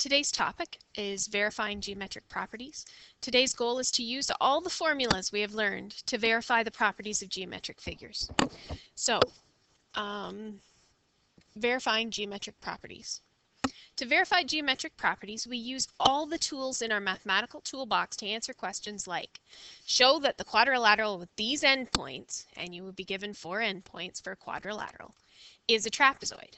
Today's topic is verifying geometric properties. Today's goal is to use all the formulas we have learned to verify the properties of geometric figures. So, um, verifying geometric properties. To verify geometric properties, we use all the tools in our mathematical toolbox to answer questions like, show that the quadrilateral with these endpoints, and you will be given four endpoints for a quadrilateral, is a trapezoid.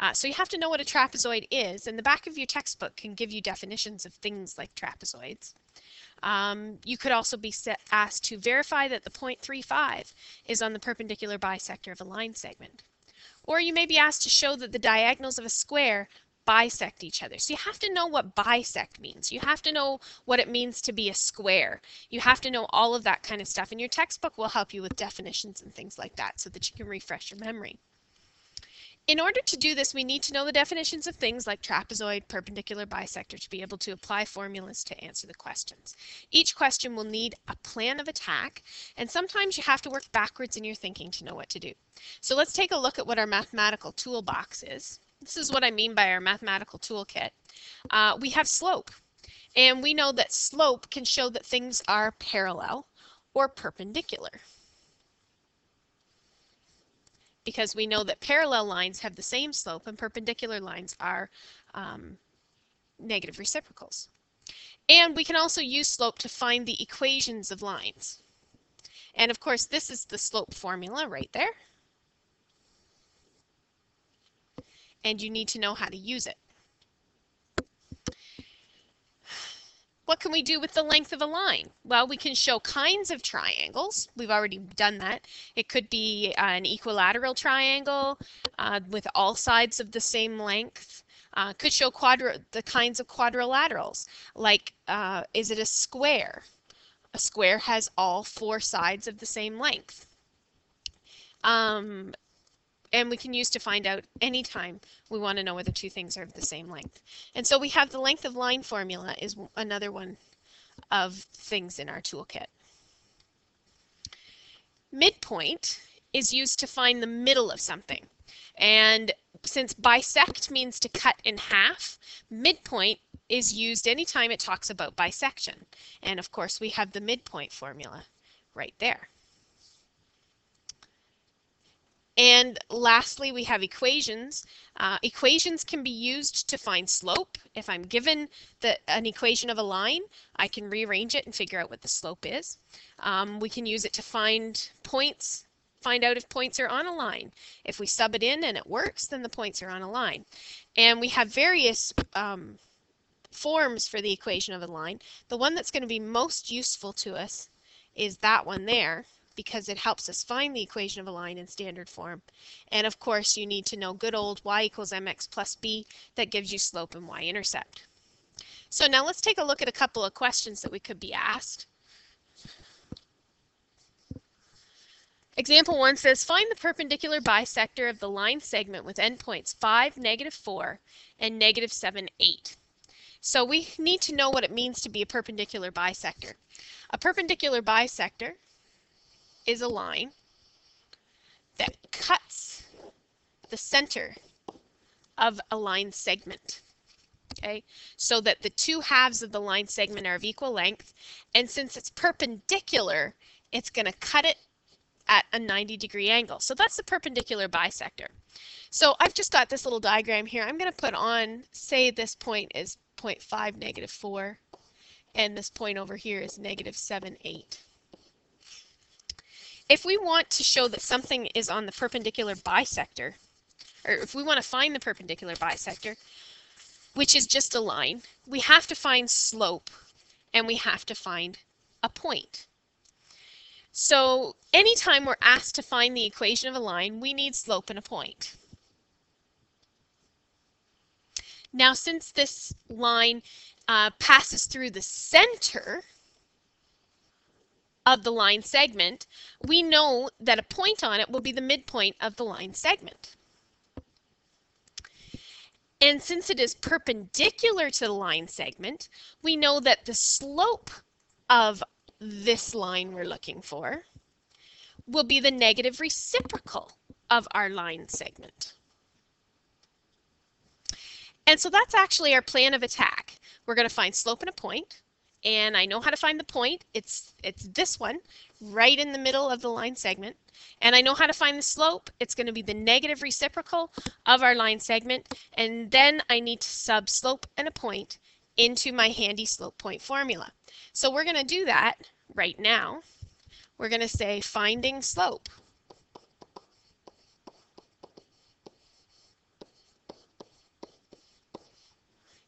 Uh, so you have to know what a trapezoid is, and the back of your textbook can give you definitions of things like trapezoids. Um, you could also be set, asked to verify that the point 35 is on the perpendicular bisector of a line segment. Or you may be asked to show that the diagonals of a square bisect each other. So you have to know what bisect means. You have to know what it means to be a square. You have to know all of that kind of stuff. And your textbook will help you with definitions and things like that so that you can refresh your memory. In order to do this, we need to know the definitions of things like trapezoid, perpendicular bisector to be able to apply formulas to answer the questions. Each question will need a plan of attack, and sometimes you have to work backwards in your thinking to know what to do. So let's take a look at what our mathematical toolbox is. This is what I mean by our mathematical toolkit. Uh, we have slope, and we know that slope can show that things are parallel or perpendicular because we know that parallel lines have the same slope and perpendicular lines are um, negative reciprocals. And we can also use slope to find the equations of lines. And of course, this is the slope formula right there. And you need to know how to use it. What can we do with the length of a line? Well, we can show kinds of triangles. We've already done that. It could be an equilateral triangle uh, with all sides of the same length. Uh, could show the kinds of quadrilaterals, like uh, is it a square? A square has all four sides of the same length. Um, and we can use to find out anytime we want to know whether two things are of the same length. And so we have the length of line formula is another one of things in our toolkit. Midpoint is used to find the middle of something. And since bisect means to cut in half, midpoint is used anytime it talks about bisection. And of course, we have the midpoint formula right there. And lastly, we have equations. Uh, equations can be used to find slope. If I'm given the, an equation of a line, I can rearrange it and figure out what the slope is. Um, we can use it to find points, find out if points are on a line. If we sub it in and it works, then the points are on a line. And we have various um, forms for the equation of a line. The one that's going to be most useful to us is that one there because it helps us find the equation of a line in standard form. And of course, you need to know good old y equals mx plus b that gives you slope and y-intercept. So now let's take a look at a couple of questions that we could be asked. Example 1 says, find the perpendicular bisector of the line segment with endpoints 5, negative 4, and negative 7, 8. So we need to know what it means to be a perpendicular bisector. A perpendicular bisector is a line that cuts the center of a line segment. Okay, so that the two halves of the line segment are of equal length, and since it's perpendicular, it's going to cut it at a 90 degree angle. So that's the perpendicular bisector. So I've just got this little diagram here. I'm going to put on, say this point is 0.5, negative 4, and this point over here is negative 7, 8. If we want to show that something is on the perpendicular bisector, or if we want to find the perpendicular bisector, which is just a line, we have to find slope and we have to find a point. So anytime we're asked to find the equation of a line, we need slope and a point. Now, since this line uh, passes through the center of the line segment, we know that a point on it will be the midpoint of the line segment. And since it is perpendicular to the line segment, we know that the slope of this line we're looking for will be the negative reciprocal of our line segment. And so that's actually our plan of attack. We're going to find slope and a point, and I know how to find the point. It's, it's this one, right in the middle of the line segment. And I know how to find the slope. It's going to be the negative reciprocal of our line segment. And then I need to sub slope and a point into my handy slope point formula. So we're going to do that right now. We're going to say finding slope.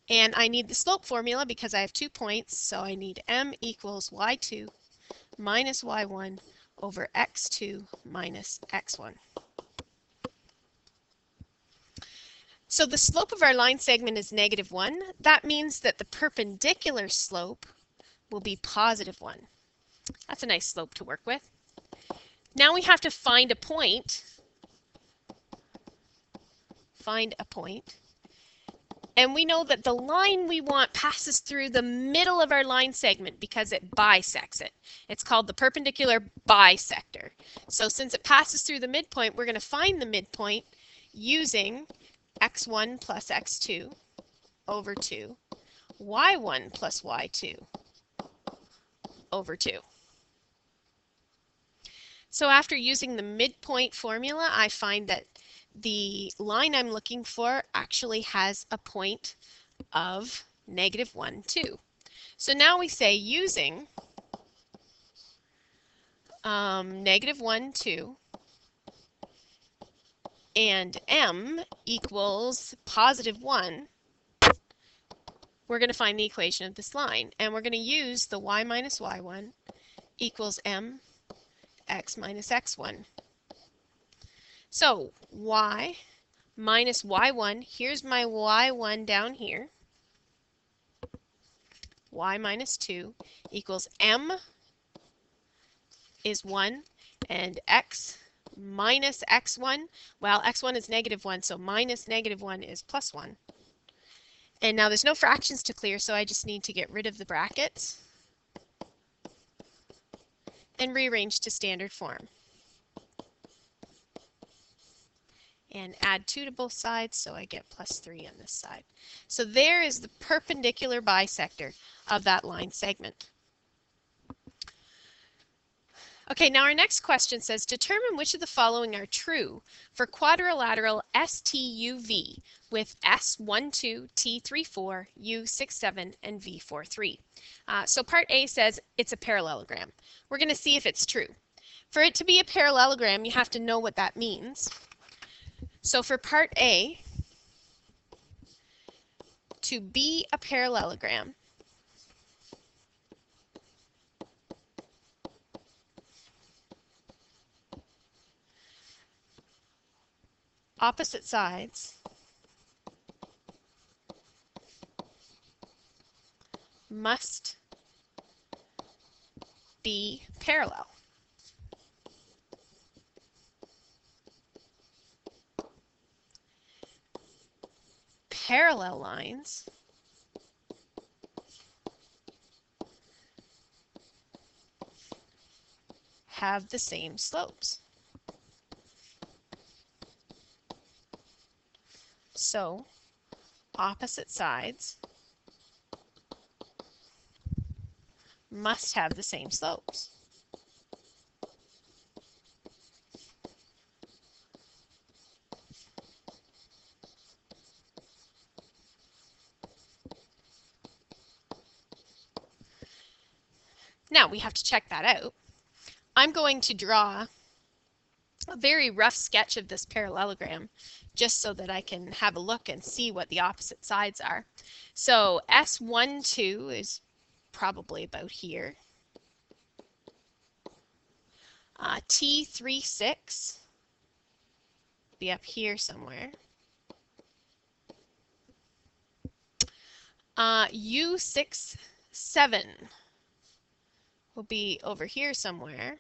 And I need the slope formula because I have two points, so I need m equals y2 minus y1 over x2 minus x1. So the slope of our line segment is negative 1. That means that the perpendicular slope will be positive 1. That's a nice slope to work with. Now we have to find a point. Find a point. And we know that the line we want passes through the middle of our line segment because it bisects it. It's called the perpendicular bisector. So since it passes through the midpoint, we're going to find the midpoint using x1 plus x2 over 2, y1 plus y2 over 2. So after using the midpoint formula, I find that the line I'm looking for actually has a point of negative 1, 2. So now we say using um, negative 1, 2, and m equals positive 1, we're going to find the equation of this line. And we're going to use the y minus y1 equals m x minus x1. So y minus y1, here's my y1 down here, y minus 2 equals m is 1 and x minus x1, well x1 is negative 1 so minus negative 1 is plus 1. And now there's no fractions to clear so I just need to get rid of the brackets and rearrange to standard form. And add 2 to both sides, so I get plus 3 on this side. So there is the perpendicular bisector of that line segment. Okay, now our next question says, determine which of the following are true for quadrilateral STUV with S12, T34, U67, and V43. Uh, so part A says it's a parallelogram. We're going to see if it's true. For it to be a parallelogram, you have to know what that means. So for part A, to be a parallelogram, opposite sides must be parallel. Parallel lines have the same slopes. So opposite sides must have the same slopes. Now we have to check that out. I'm going to draw a very rough sketch of this parallelogram just so that I can have a look and see what the opposite sides are. So S12 is probably about here. Uh, T36 be up here somewhere. Uh, U67 will be over here somewhere.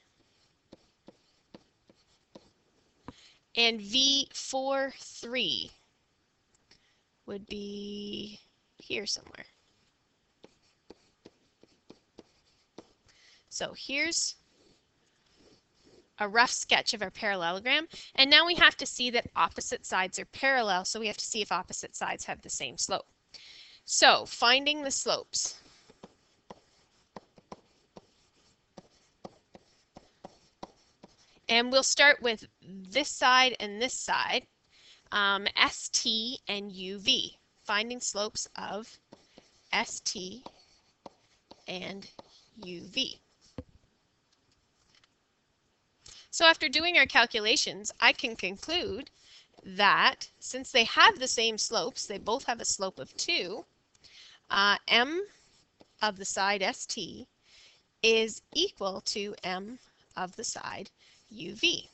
And V43 would be here somewhere. So here's a rough sketch of our parallelogram. And now we have to see that opposite sides are parallel, so we have to see if opposite sides have the same slope. So finding the slopes. And we'll start with this side and this side, um, ST and UV, finding slopes of ST and UV. So after doing our calculations, I can conclude that since they have the same slopes, they both have a slope of 2, uh, m of the side st is equal to m of the side uv.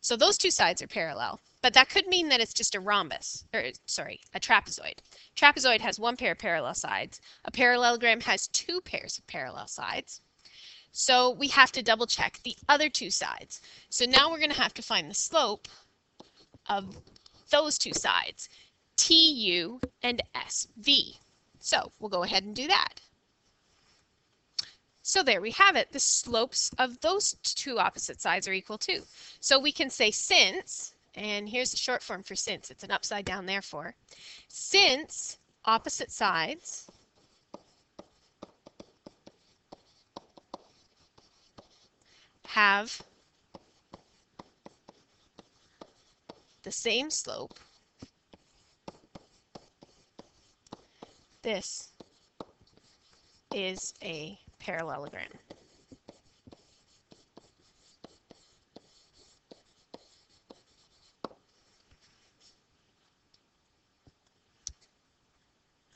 So those two sides are parallel, but that could mean that it's just a rhombus, or sorry, a trapezoid. Trapezoid has one pair of parallel sides. A parallelogram has two pairs of parallel sides. So we have to double check the other two sides. So now we're going to have to find the slope of those two sides, TU and SV. So we'll go ahead and do that. So there we have it. The slopes of those two opposite sides are equal too. So we can say since, and here's the short form for since, it's an upside down therefore, since opposite sides have the same slope, this is a parallelogram.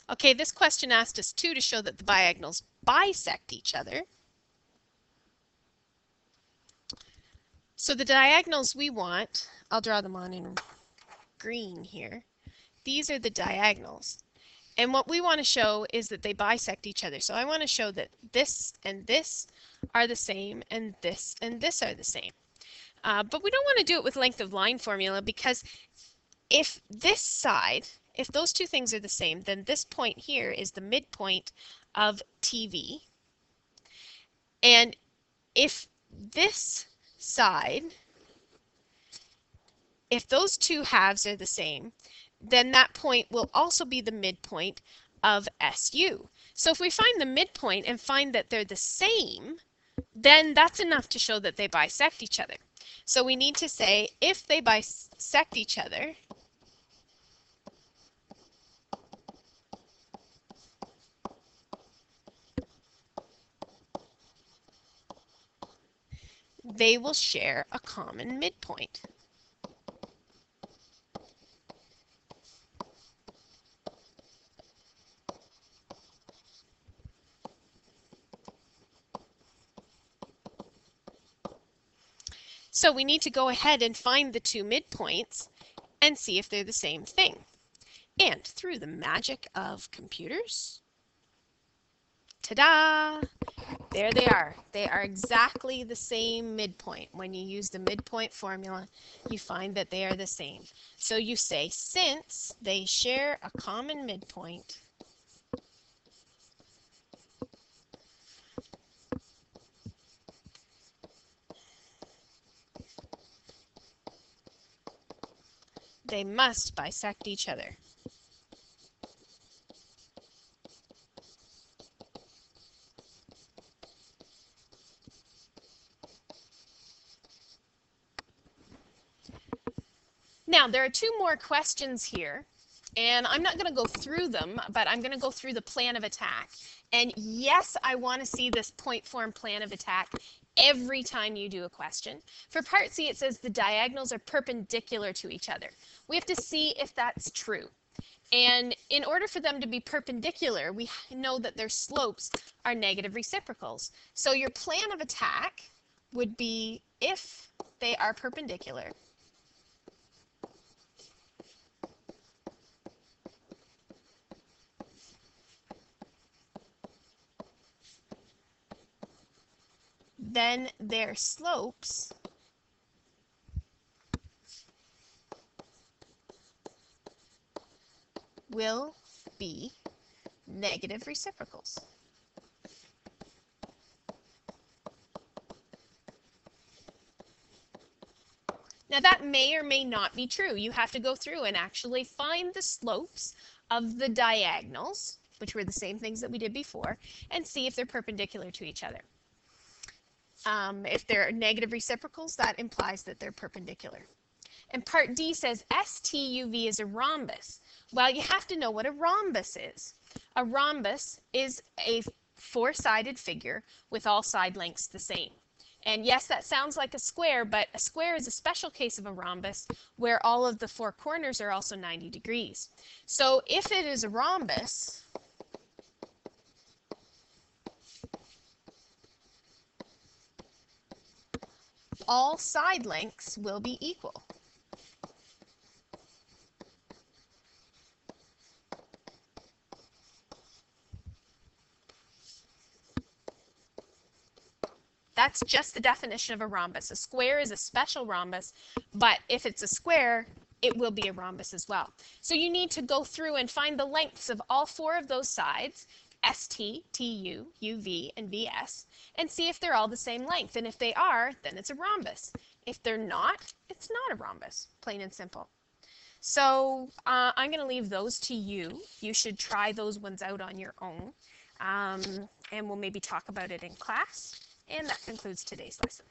Okay, this question asked us too to show that the diagonals bisect each other. So the diagonals we want, I'll draw them on in green here. These are the diagonals. And what we want to show is that they bisect each other. So I want to show that this and this are the same and this and this are the same. Uh, but we don't want to do it with length of line formula because if this side, if those two things are the same, then this point here is the midpoint of TV. And if this side, if those two halves are the same, then that point will also be the midpoint of SU. So if we find the midpoint and find that they're the same, then that's enough to show that they bisect each other. So we need to say if they bisect each other, they will share a common midpoint. So we need to go ahead and find the two midpoints and see if they're the same thing. And through the magic of computers, ta-da! There they are. They are exactly the same midpoint. When you use the midpoint formula, you find that they are the same. So you say, since they share a common midpoint, they must bisect each other. Now, there are two more questions here, and I'm not going to go through them, but I'm going to go through the plan of attack. And yes, I want to see this point form plan of attack every time you do a question. For part C, it says the diagonals are perpendicular to each other. We have to see if that's true. And in order for them to be perpendicular, we know that their slopes are negative reciprocals. So your plan of attack would be if they are perpendicular, then their slopes will be negative reciprocals. Now that may or may not be true. You have to go through and actually find the slopes of the diagonals, which were the same things that we did before, and see if they're perpendicular to each other. Um, if they're negative reciprocals, that implies that they're perpendicular. And part D says STUV is a rhombus. Well, you have to know what a rhombus is. A rhombus is a four-sided figure with all side lengths the same. And yes, that sounds like a square, but a square is a special case of a rhombus where all of the four corners are also 90 degrees. So if it is a rhombus, all side lengths will be equal. That's just the definition of a rhombus. A square is a special rhombus, but if it's a square, it will be a rhombus as well. So you need to go through and find the lengths of all four of those sides, ST, TU, UV, and VS, and see if they're all the same length. And if they are, then it's a rhombus. If they're not, it's not a rhombus, plain and simple. So uh, I'm going to leave those to you. You should try those ones out on your own. Um, and we'll maybe talk about it in class. And that concludes today's lesson.